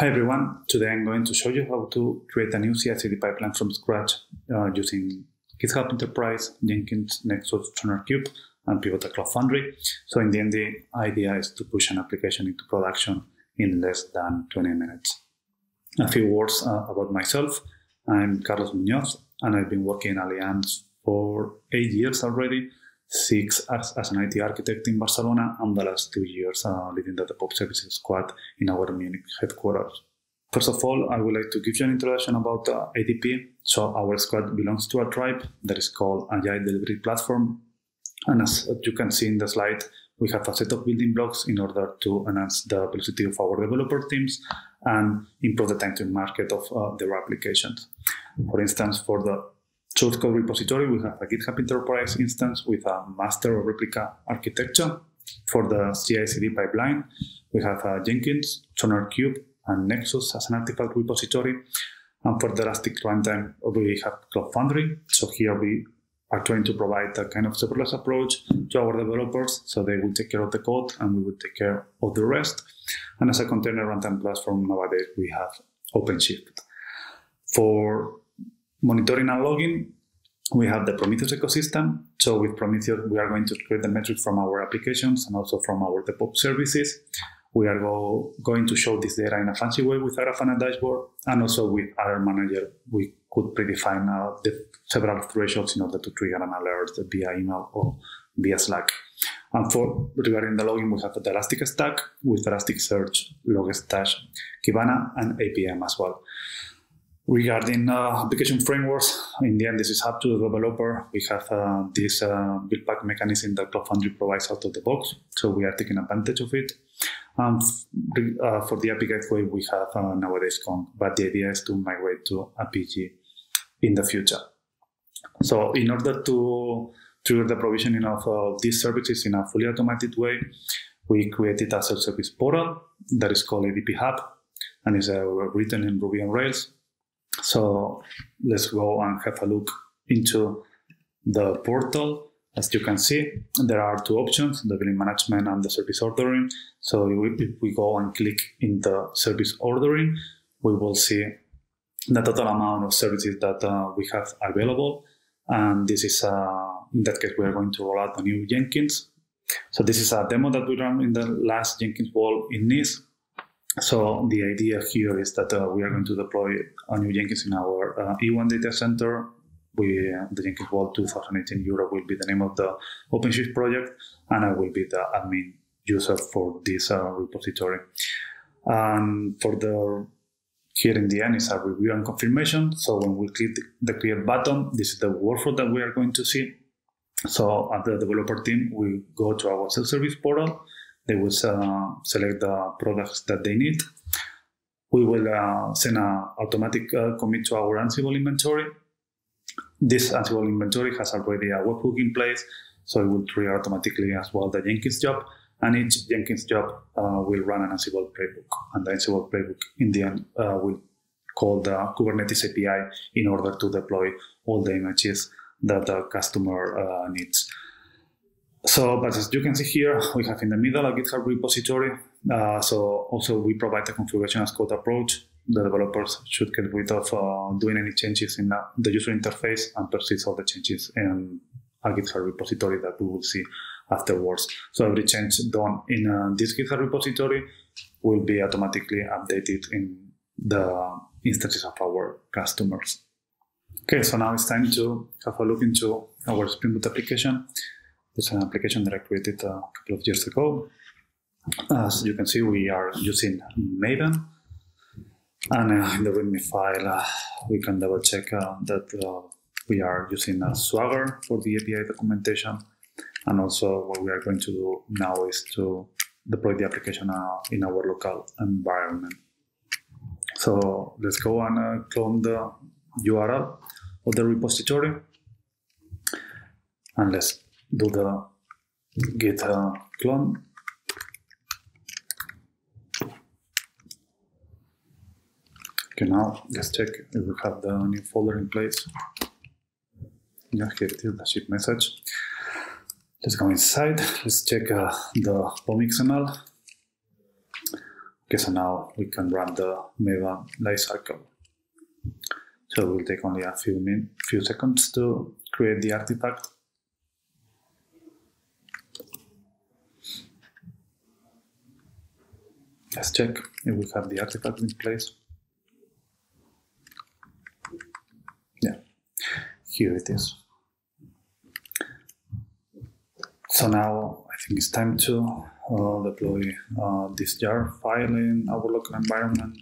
Hi everyone, today I'm going to show you how to create a new CI/CD pipeline from scratch uh, using GitHub Enterprise, Jenkins, Nexus, SonarQube, and Pivotal Cloud Foundry. So in the end, the idea is to push an application into production in less than 20 minutes. A few words uh, about myself. I'm Carlos Muñoz, and I've been working in Allianz for eight years already, six as, as an IT architect in Barcelona, and the last two years uh, leading the DevOps Services Squad in our Munich headquarters. First of all, I would like to give you an introduction about uh, ADP. So our squad belongs to a tribe that is called Agile Delivery Platform. And as you can see in the slide, we have a set of building blocks in order to enhance the velocity of our developer teams and improve the time to market of uh, their applications. For instance, for the source code repository, we have a GitHub Enterprise instance with a master or replica architecture. For the CI/CD pipeline, we have a Jenkins, SonarQube, and Nexus as an artifact repository. And for the Elastic runtime, we have Cloud Foundry. So here we are trying to provide a kind of serverless approach to our developers so they will take care of the code and we will take care of the rest. And as a container runtime platform nowadays, we have OpenShift. For monitoring and logging, we have the Prometheus ecosystem. So with Prometheus, we are going to create the metrics from our applications and also from our DevOps services. We are go, going to show this data in a fancy way with Grafana dashboard, and also with Alert Manager, we could predefine uh, the several thresholds in order to trigger an alert via email or via Slack. And for regarding the logging, we have the Elastic Stack with Elasticsearch, Logstash, Kibana, and APM as well. Regarding uh, application frameworks, in the end, this is up to the developer. We have uh, this uh, build pack mechanism that Cloud Foundry provides out of the box, so we are taking advantage of it. Um, uh, for the API gateway, we have uh, nowadays Kong, but the idea is to migrate to APG in the future. So, in order to trigger the provisioning of uh, these services in a fully automated way, we created a self-service portal that is called ADP Hub and is written in Ruby on Rails so let's go and have a look into the portal. As you can see, there are two options, the billing management and the service ordering. So if we go and click in the service ordering, we will see the total amount of services that uh, we have available. And this is, uh, in that case, we are going to roll out a new Jenkins. So this is a demo that we ran in the last Jenkins World in Nice. So the idea here is that uh, we are going to deploy a new Jenkins in our uh, E1 data center. We, uh, the Jenkins World 2018 Europe will be the name of the OpenShift project, and I will be the admin user for this uh, repository. And for the here in the end is a review and confirmation. So when we click the create button, this is the workflow that we are going to see. So at the developer team, we go to our self-service portal they will uh, select the products that they need. We will uh, send an automatic uh, commit to our Ansible inventory. This Ansible inventory has already a webhook in place, so it will trigger automatically as well the Jenkins job. And each Jenkins job uh, will run an Ansible playbook, and the Ansible playbook in the end uh, will call the Kubernetes API in order to deploy all the images that the customer uh, needs. So, but as you can see here, we have in the middle a GitHub repository. Uh, so also we provide a configuration as code approach. The developers should get rid of uh, doing any changes in uh, the user interface and persist all the changes in a GitHub repository that we will see afterwards. So every change done in uh, this GitHub repository will be automatically updated in the instances of our customers. Okay, so now it's time to have a look into our Spring Boot application. It's an application that I created a couple of years ago. As you can see, we are using Maven. And uh, in the README file, uh, we can double check uh, that uh, we are using uh, Swagger for the API documentation. And also what we are going to do now is to deploy the application uh, in our local environment. So let's go and clone the URL of the repository. And let's do the git uh, clone. Okay, now let's check if we have the new folder in place. Yeah, here it is, the ship message. Let's go inside. Let's check uh, the POM XML. Okay, so now we can run the Maven lifecycle. So it will take only a few min few seconds to create the artifact. Let's check if we have the artifact in place. Yeah, here it is. So now I think it's time to uh, deploy uh, this jar file in our local environment.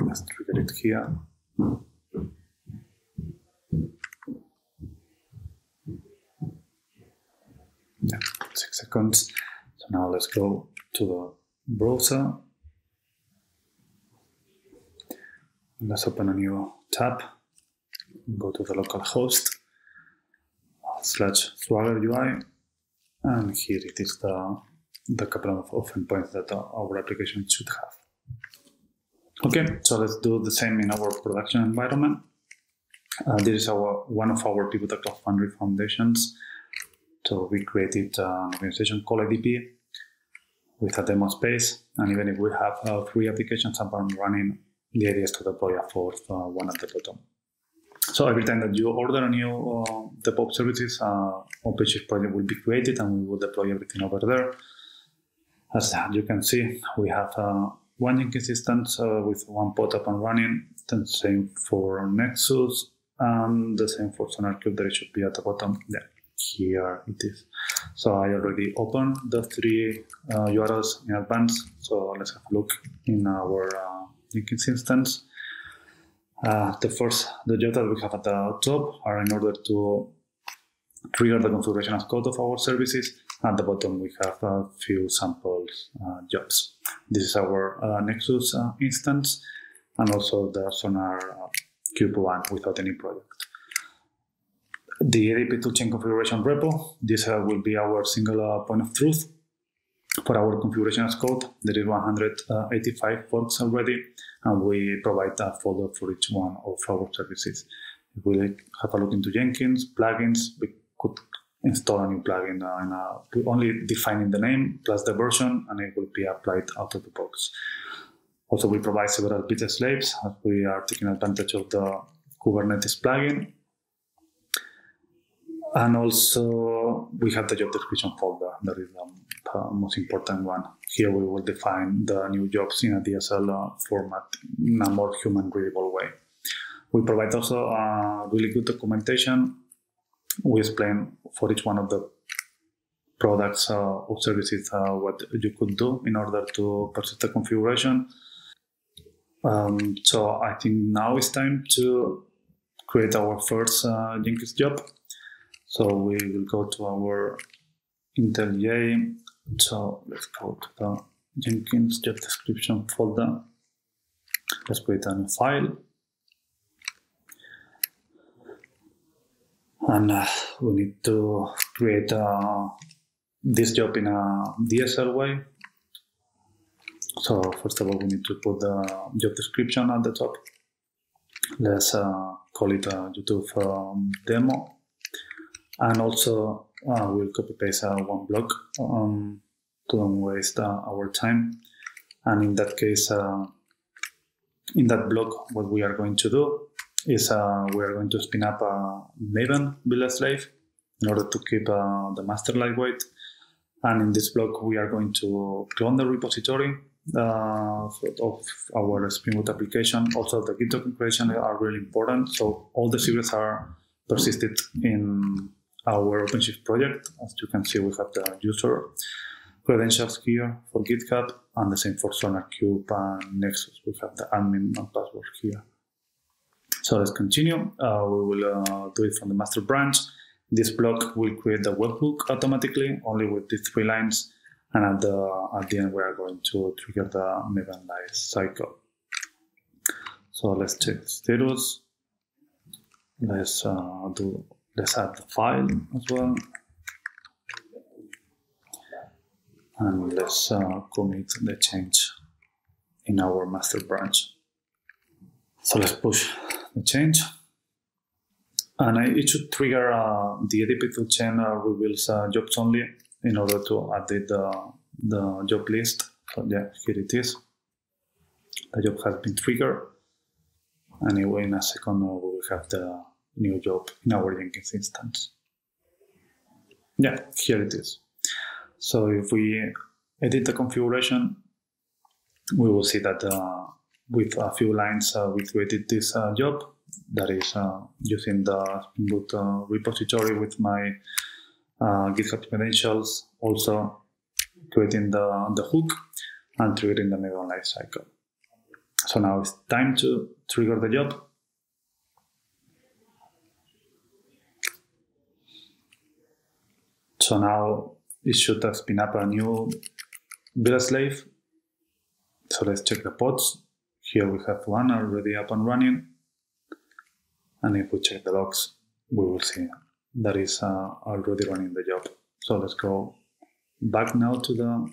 Let's trigger it here. Yeah, six seconds. So now let's go to the browser. Let's open a new tab. Go to the local host slash Swagger UI and here it is the, the couple of, endpoints that our application should have. Okay, so let's do the same in our production environment. Uh, this is our one of our Pivotal Cloud Foundry foundations. So we created an organization called IDP with a demo space. And even if we have uh, three applications up and running, the idea is to deploy a fourth uh, one at the bottom. So every time that you order a new uh, DevOps services, uh, OpenShift project will be created and we will deploy everything over there. As you can see, we have uh, one Jenkins instance uh, with one pod up and running, the same for Nexus, and the same for SonarQube that it should be at the bottom. Yeah, here it is. So I already opened the three uh, URLs in advance. So let's have a look in our uh, Jenkins instance. Uh, the first, the job that we have at the top are in order to trigger the configuration as code of our services. At the bottom, we have a few samples uh, jobs. This is our uh, Nexus uh, instance and also the Sonar uh, Cube one without any project. The ADP toolchain configuration repo, this uh, will be our single point of truth for our configuration as code. There is 185 forks already, and we provide a folder for each one of our services. If we have a look into Jenkins, plugins, we could install a new plugin and uh, only defining the name plus the version, and it will be applied out of the box. Also, we provide several beta slaves we are taking advantage of the Kubernetes plugin. And also, we have the job description folder. That is the most important one. Here we will define the new jobs in a DSL format in a more human readable way. We provide also really good documentation. We explain for each one of the products uh, or services uh, what you could do in order to purchase the configuration. Um, so I think now it's time to create our first uh, Jenkins job. So we will go to our IntelliJ. So let's go to the Jenkins job description folder. Let's create a new file. And uh, we need to create uh, this job in a DSL way. So first of all, we need to put the job description at the top. Let's uh, call it a YouTube um, demo. And also uh, we'll copy paste uh, one block um, to don't waste uh, our time. And in that case, uh, in that block, what we are going to do is uh, we are going to spin up a Maven build slave in order to keep the master lightweight. And in this block, we are going to clone the repository uh, of our Spring Boot application. Also, the Git documentation are really important. So all the secrets are persisted in our OpenShift project. As you can see, we have the user credentials here for GitHub, and the same for SonarQube and Nexus. We have the admin and password here. So let's continue. Uh, we will uh, do it from the master branch. This block will create the webhook automatically, only with these three lines. And at the, at the end, we are going to trigger the Maven life cycle. So let's check status. Let's uh, do let's add the file as well. And let's uh, commit the change in our master branch. So let's push the change. And it should trigger uh, the ADP toolchain uh, reveals uh, jobs only in order to update the, the job list. So yeah, here it is. The job has been triggered. Anyway, in a second, we will have the new job in our Jenkins instance. Yeah, here it is. So if we edit the configuration, we will see that uh, with a few lines uh, we created this uh, job that is uh, using the Spring Boot uh, repository with my uh, GitHub credentials, also creating the, the hook and triggering the Maven lifecycle. So now it's time to trigger the job. So now it should have spin up a new build slave. So let's check the pods. Here we have one already up and running. And if we check the logs, we will see that is uh, already running the job. So let's go back now to the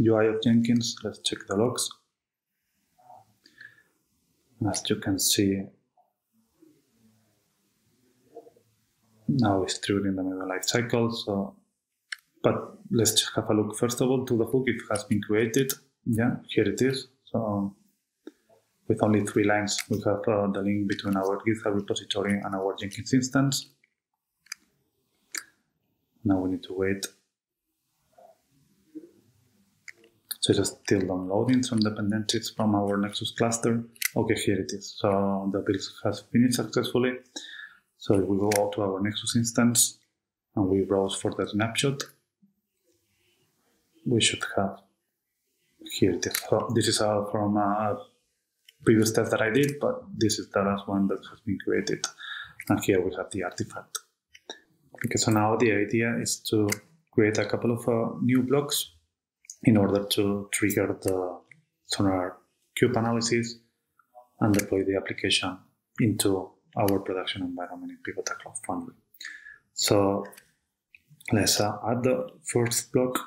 UI of Jenkins. Let's check the logs. As you can see, now it's triggering the middle life cycle. So, but let's have a look first of all to the hook. If it has been created. Yeah, here it is. So with only three lines, we have uh, the link between our GitHub repository and our Jenkins instance. Now we need to wait. So it's still downloading some dependencies from our Nexus cluster. Okay, here it is. So the build has finished successfully. So if we go out to our Nexus instance and we browse for the snapshot, we should have here it is. So this is uh, from a previous test that I did, but this is the last one that has been created. And here we have the artifact. Okay, so now the idea is to create a couple of uh, new blocks in order to trigger the Sonar Kube analysis and deploy the application into our production environment in Pivotal Cloud Foundry. So let's uh, add the first block.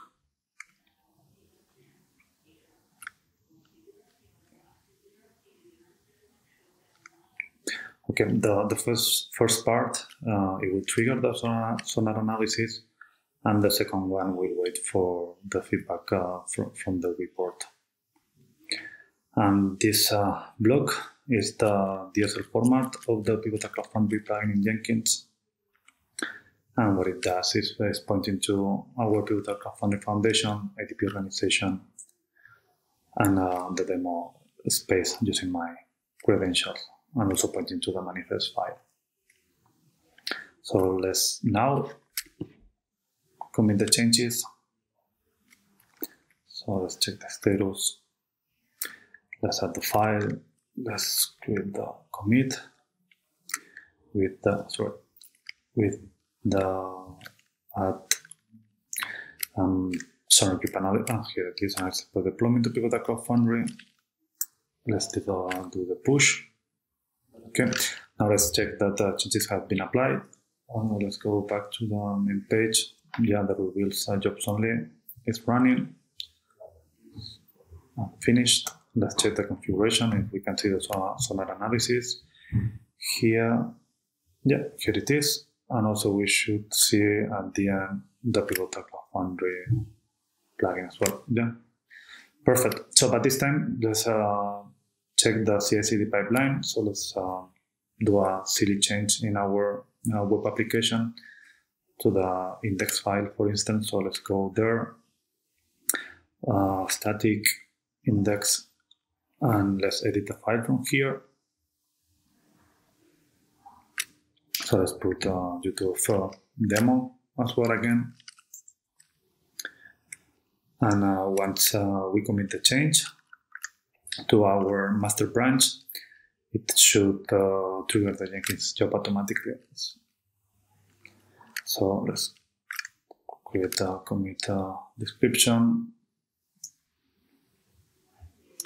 Okay, the, the first first part, uh, it will trigger the sonar, sonar analysis, and the second one will wait for the feedback uh, from, from the report. And this uh, block is the DSL format of the Pivotal Cloud Foundry plugin in Jenkins. And what it does is it's pointing to our Pivotal Cloud Foundry Foundation, ADP organization, and uh, the demo space using my credentials, and also pointing to the manifest file. So let's now commit the changes. So let's check the status. Let's add the file. Let's create the commit with the sorry with the add um sorry analysis. Ah, here it is. I the deployment to Cloud Foundry. Let's do the, do the push. Okay. Now let's check that the changes have been applied. Uh, let's go back to the main page yeah, the reveals uh, jobs only is running. Uh, finished. Let's check the configuration if we can see the sonar analysis. Here, yeah, here it is. And also we should see at the end the Pivotal Cloud Foundry plugin as well. Yeah, perfect. So, but this time, let's uh, check the CI/CD pipeline. So let's uh, do a silly change in our uh, web application to the index file, for instance. So let's go there, uh, static index, and let's edit the file from here. So let's put uh, YouTube uh, demo as well again. And uh, once uh, we commit the change to our master branch, it should uh, trigger the Jenkins job automatically. So let's create a commit uh, description.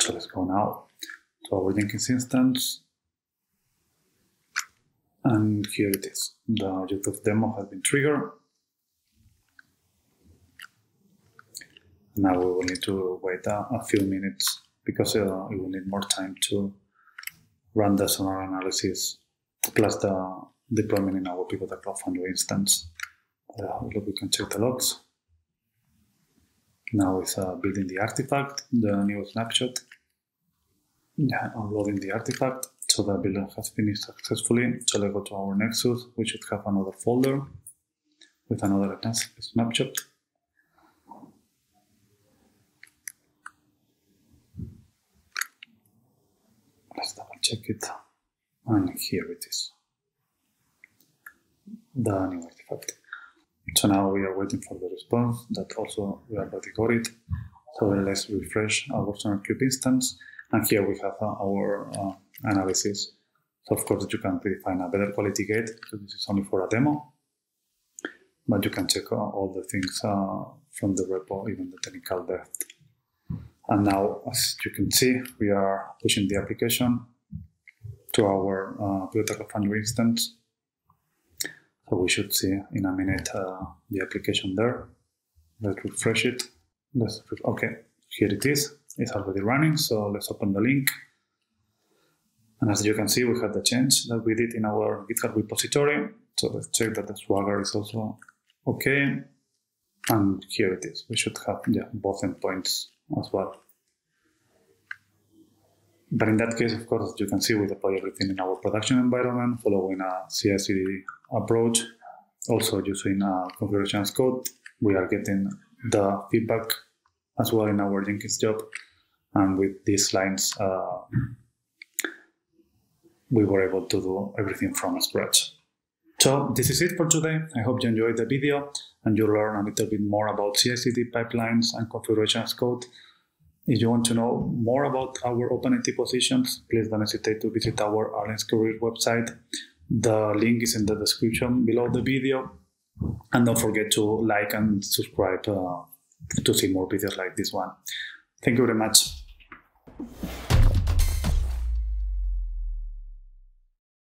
So let's go now to our Jenkins instance. And here it is. The YouTube demo has been triggered. Now we will need to wait a, a few minutes because uh, we will need more time to run the sonar analysis plus the deployment in our Pivotal Cloud Foundry instance. Uh, we can check the logs. Now it's uh, building the artifact, the new snapshot. Yeah, uploading the artifact. So the build has finished successfully. So let's go to our Nexus. We should have another folder with another snapshot. Let's double check it. And here it is. The new artifact. So now we are waiting for the response that also we already got it. So let's refresh our SonarQube instance. And here we have uh, our uh, analysis. So of course you can redefine a better quality gate So this is only for a demo. But you can check uh, all the things uh, from the repo, even the technical depth. And now, as you can see, we are pushing the application to our uh, Foundry instance. So we should see in a minute uh, the application there. Let's refresh it. Let's okay, here it is. It's already running. So let's open the link. And as you can see, we have the change that we did in our GitHub repository. So let's check that the Swagger is also okay. And here it is. We should have yeah, both endpoints as well. But in that case, of course, you can see, we deploy everything in our production environment, following a CI/CD approach, also using a configuration code. We are getting the feedback as well in our Jenkins job. And with these lines, uh, we were able to do everything from scratch. So this is it for today. I hope you enjoyed the video and you learn a little bit more about CI/CD pipelines and configuration as code. If you want to know more about our OpenIT positions, please don't hesitate to visit our Allianz Career website. The link is in the description below the video. And don't forget to like and subscribe uh, to see more videos like this one. Thank you very much. Thank you.